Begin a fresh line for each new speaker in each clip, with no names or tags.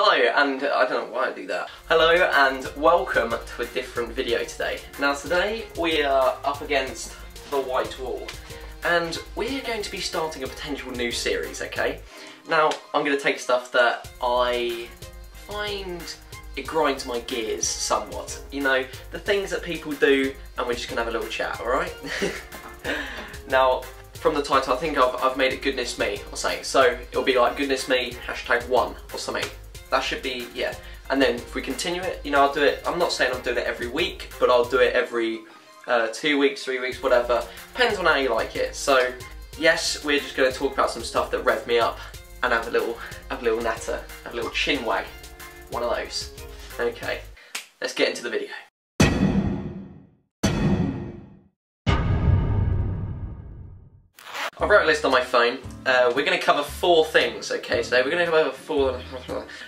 Hello, and I don't know why I do that. Hello, and welcome to a different video today. Now today we are up against the white wall, and we're going to be starting a potential new series, okay? Now, I'm going to take stuff that I find it grinds my gears somewhat. You know, the things that people do, and we're just going to have a little chat, alright? now, from the title, I think I've, I've made it goodness me or something. So it'll be like goodness me, hashtag one or something. That should be, yeah. And then if we continue it, you know, I'll do it, I'm not saying I'm doing it every week, but I'll do it every uh, two weeks, three weeks, whatever. Depends on how you like it. So yes, we're just going to talk about some stuff that rev me up and have a little, have a little natter, have a little chin wag. One of those. Okay, let's get into the video. I wrote a list on my phone. Uh, we're going to cover four things, okay, today. We're going to cover four...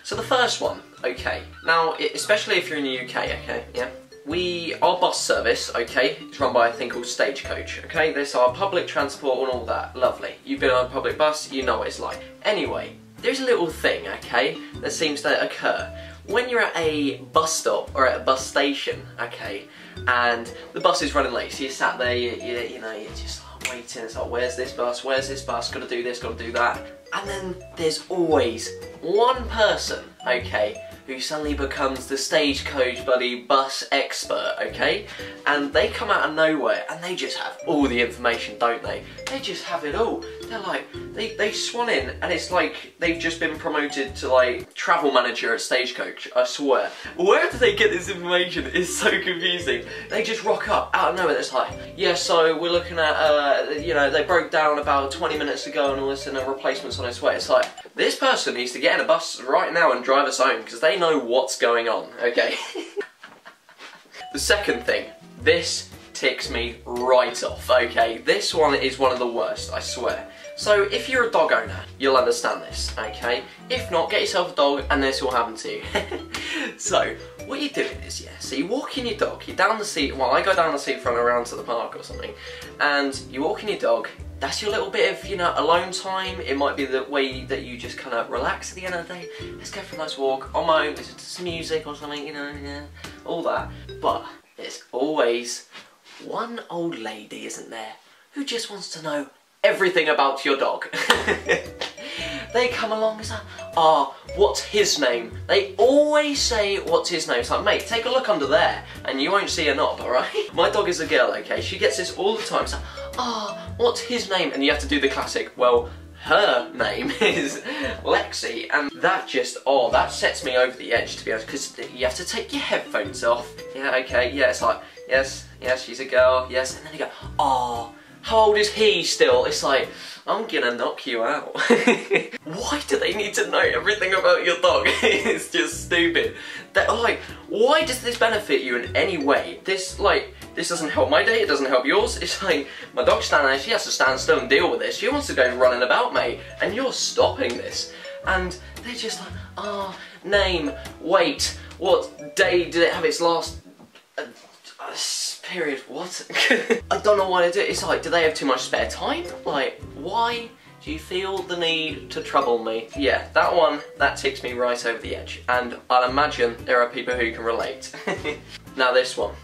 So the first one, okay. Now, especially if you're in the UK, okay, yeah? We, our bus service, okay, is run by a thing called Stagecoach, okay? This our public transport and all that. Lovely. You've been on a public bus, you know what it's like. Anyway, there's a little thing, okay, that seems to occur. When you're at a bus stop or at a bus station, okay, and the bus is running late, so you're sat there, you, you, you know, you're just like waiting. It's like, where's this bus? Where's this bus? Gotta do this, gotta do that. And then there's always one person, okay, who suddenly becomes the stagecoach buddy bus expert, okay? And they come out of nowhere and they just have all the information, don't they? They just have it all. They're like, they, they swan in and it's like they've just been promoted to like travel manager at Stagecoach, I swear. Where do they get this information? It's so confusing. They just rock up out of nowhere. It's like, yeah, so we're looking at, uh, you know, they broke down about 20 minutes ago and all this and a replacement's on its way. It's like, this person needs to get in a bus right now and drive us home because they know what's going on, okay? the second thing, this ticks me right off, okay? This one is one of the worst, I swear. So if you're a dog owner, you'll understand this, okay? If not, get yourself a dog and this will happen to you. so, what you're doing is, yeah, so you walk in your dog, you're down the seat, well I go down the seat front around to the park or something, and you walk in your dog, that's your little bit of, you know, alone time. It might be the way that you just kind of relax at the end of the day. Let's go for a nice walk on my own, listen to some music or something, you know, yeah, all that. But there's always one old lady, isn't there, who just wants to know everything about your dog. they come along and say, oh, what's his name? They always say, what's his name? It's like, mate, take a look under there and you won't see a knob, alright? My dog is a girl, okay? She gets this all the time. It's like, ah, oh, what's his name? And you have to do the classic, well, her name is Lexi and that just, oh, that sets me over the edge to be honest because you have to take your headphones off. Yeah, okay, yeah, it's like, yes, yes, she's a girl, yes, and then you go, oh, how old is he still? It's like, I'm gonna knock you out. why do they need to know everything about your dog? it's just stupid. They're like, why does this benefit you in any way? This, like, this doesn't help my day, it doesn't help yours. It's like, my dog's standing there, she has to stand still and deal with this. She wants to go running about, mate, and you're stopping this. And they're just like, ah, oh, name, weight, what day did it have its last... Uh, period, what? I don't know why they do it. It's like, do they have too much spare time? Like, why do you feel the need to trouble me? Yeah, that one, that ticks me right over the edge. And I'll imagine there are people who can relate. now this one.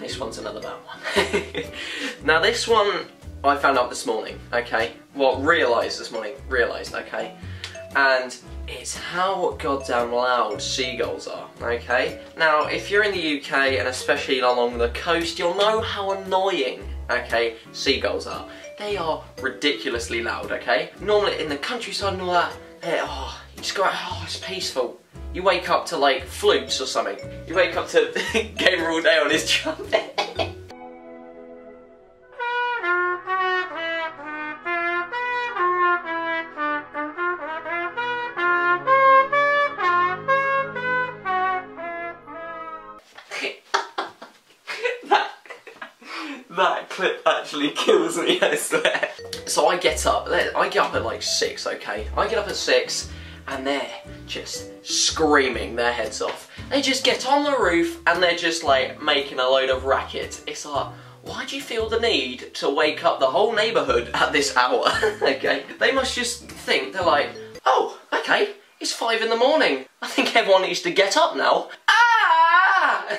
This one's another bad one. now this one I found out this morning, okay? Well, realised this morning, realised, okay? And it's how goddamn loud seagulls are, okay? Now, if you're in the UK, and especially along the coast, you'll know how annoying, okay, seagulls are. They are ridiculously loud, okay? Normally in the countryside and all that, they, oh, you just go out, oh, it's peaceful. You wake up to like flutes or something. You wake up to Gamer all day on his trumpet. Actually kills me, I swear. So I get up, I get up at like 6, okay? I get up at 6 and they're just screaming their heads off. They just get on the roof and they're just like making a load of racket. It's like, why do you feel the need to wake up the whole neighbourhood at this hour? okay, they must just think, they're like, oh, okay, It's five in the morning. I think everyone needs to get up now. Ah!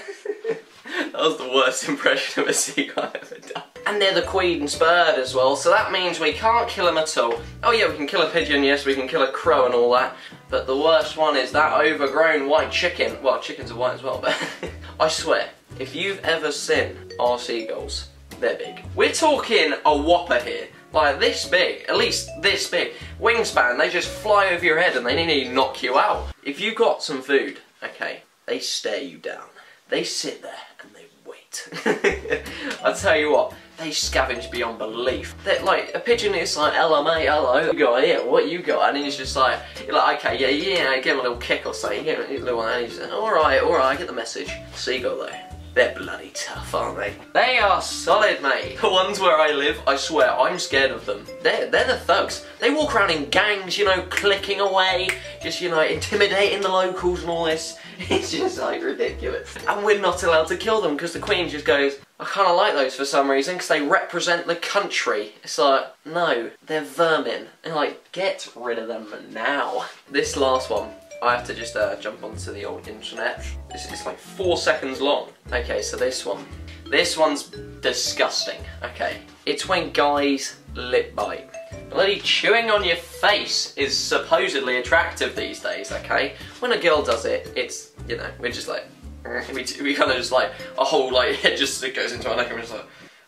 that was the worst impression of a seagull I've ever done. And they're the queen's bird as well, so that means we can't kill them at all. Oh yeah, we can kill a pigeon, yes, we can kill a crow and all that. But the worst one is that overgrown white chicken. Well, chickens are white as well, but I swear, if you've ever seen our seagulls, they're big. We're talking a whopper here. Like this big, at least this big. Wingspan, they just fly over your head and they nearly knock you out. If you've got some food, okay, they stare you down. They sit there and they wait. I'll tell you what, they scavenge beyond belief. They're like, a pigeon is like, hello, you got here, what you got? And he's just like, you're like, okay, yeah, yeah, give him a little kick or something, give him a little one, and he's like, alright, alright, I get the message. Seagull though. They're bloody tough, aren't they? They are solid, mate. The ones where I live, I swear, I'm scared of them. They're, they're the thugs. They walk around in gangs, you know, clicking away, just, you know, intimidating the locals and all this. It's just, like, ridiculous. And we're not allowed to kill them because the Queen just goes, I kind of like those for some reason because they represent the country. It's like, no, they're vermin. And like, get rid of them now. This last one, I have to just uh, jump onto the old internet. Is like four seconds long. Okay, so this one. This one's disgusting. Okay, it's when guys lip bite. Bloody chewing on your face is supposedly attractive these days, okay? When a girl does it, it's, you know, we're just like, eh, we, we kind of just like, a whole like head just it goes into our neck and we're just like,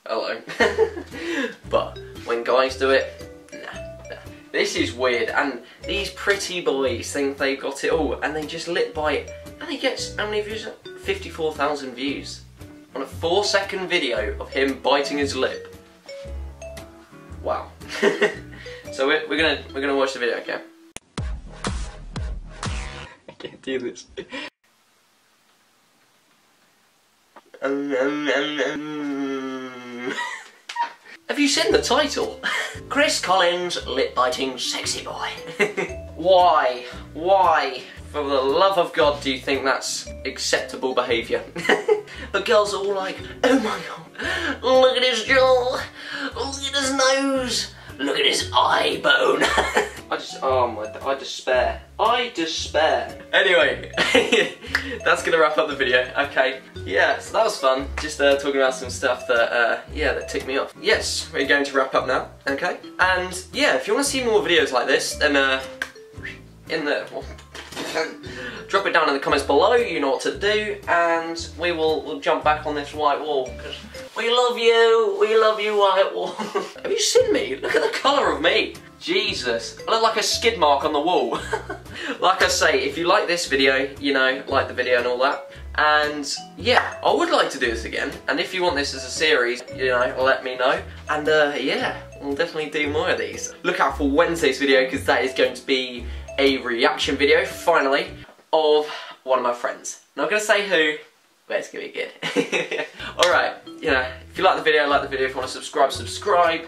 hello. but when guys do it, nah, nah. this is weird, and these pretty boys think they've got it all, and they just lip bite, and he gets, how many views? 54,000 views on a four second video of him biting his lip. So we're, we're gonna we're gonna watch the video, okay? I can't do this. Um, um, um, Have you seen the title? Chris Collins, lip biting sexy boy. Why? Why? For the love of God, do you think that's acceptable behaviour? but girls are all like, oh my god, look at his jaw, look at his nose, look at his eye bone. I just, oh my, I despair. I despair. Anyway, that's gonna wrap up the video, okay. Yeah, so that was fun, just uh, talking about some stuff that, uh, yeah, that ticked me off. Yes, we're going to wrap up now, okay. And yeah, if you want to see more videos like this, then uh, in the, well, drop it down in the comments below, you know what to do, and we will we'll jump back on this white wall, because we love you, we love you white wall. Have you seen me? Look at the colour of me. Jesus, I look like a skid mark on the wall. like I say, if you like this video, you know, like the video and all that, and yeah, I would like to do this again, and if you want this as a series, you know, let me know, and uh, yeah, we'll definitely do more of these. Look out for Wednesday's video, because that is going to be a reaction video, finally, of one of my friends. Not gonna say who, but it's gonna be good. Alright, you know, if you like the video, like the video. If you want to subscribe, subscribe.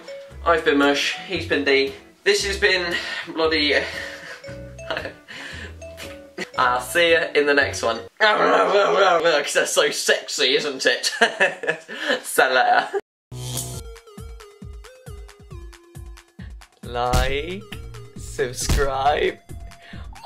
I've been Mush, he's been D. This has been bloody... I'll see you in the next one. Because they're so sexy, isn't it? See. Like, subscribe.